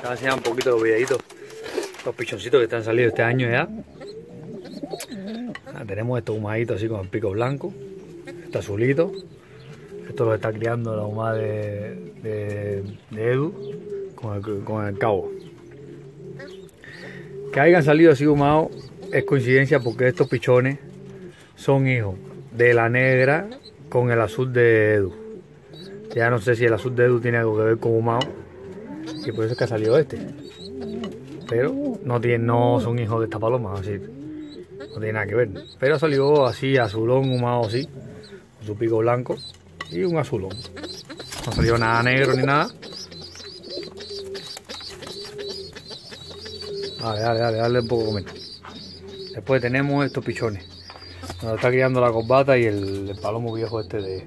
a enseñar un poquito los videitos. Los pichoncitos que están salidos este año ya. Ah, tenemos estos humaditos así con el pico blanco. Este azulito. Esto lo está criando la humada de, Edu con el, con el cabo. Que hayan salido así humados es coincidencia porque estos pichones son hijos de la negra con el azul de Edu. Ya no sé si el azul de Edu tiene algo que ver con humado y por eso es que ha salido este. Pero no, tiene, no son hijos de esta paloma, así. No tiene nada que ver. Pero salió así, azulón, humado así, con su pico blanco y un azulón. No salió nada negro ni nada. Dale, dale, dale, dale un poco comer. Después tenemos estos pichones. Nos está criando la corbata y el, el palomo viejo este de,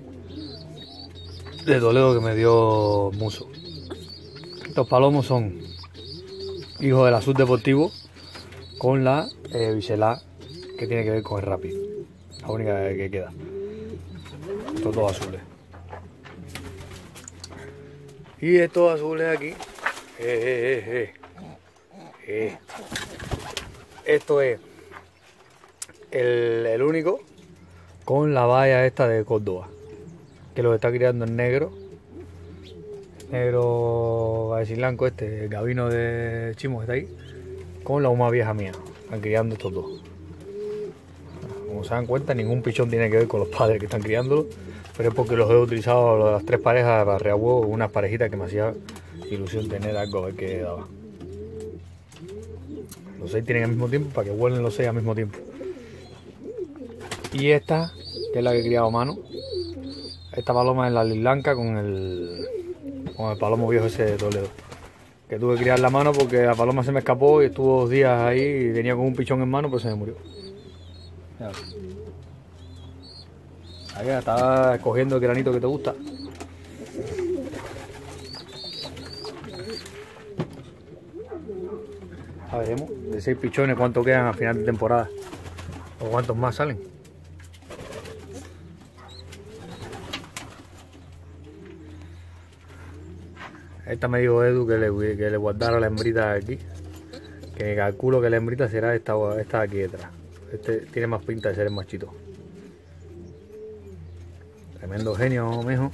de Toledo que me dio Muso. Estos palomos son hijos del azul deportivo con la eh, biselá que tiene que ver con el rápido. La única que queda. Estos dos azules. Y estos azules aquí. Eh, eh, eh. Esto es el, el único con la valla esta de Córdoba. Que lo está criando en negro. Negro blanco este, el gabino de Chimo que está ahí. Con la huma vieja mía. Están criando estos dos. Como se dan cuenta, ningún pichón tiene que ver con los padres que están criándolo. Pero es porque los he utilizado las tres parejas para rear huevos, unas parejitas que me hacía ilusión tener algo a ver qué daba. Los seis tienen al mismo tiempo para que vuelen los seis al mismo tiempo. Y esta, que es la que he criado a mano. Esta paloma es la blanca con el, con el palomo viejo ese de Toledo. Que tuve que criar la mano porque la paloma se me escapó y estuvo dos días ahí y venía con un pichón en mano, pero se me murió. Ahí está cogiendo el granito que te gusta. A veremos de seis pichones cuánto quedan a final de temporada. O cuántos más salen. Esta me dijo Edu que le, guardara la hembrita aquí. Que calculo que la hembrita será esta, esta de aquí detrás. Este tiene más pinta de ser el machito. Tremendo genio, mijo.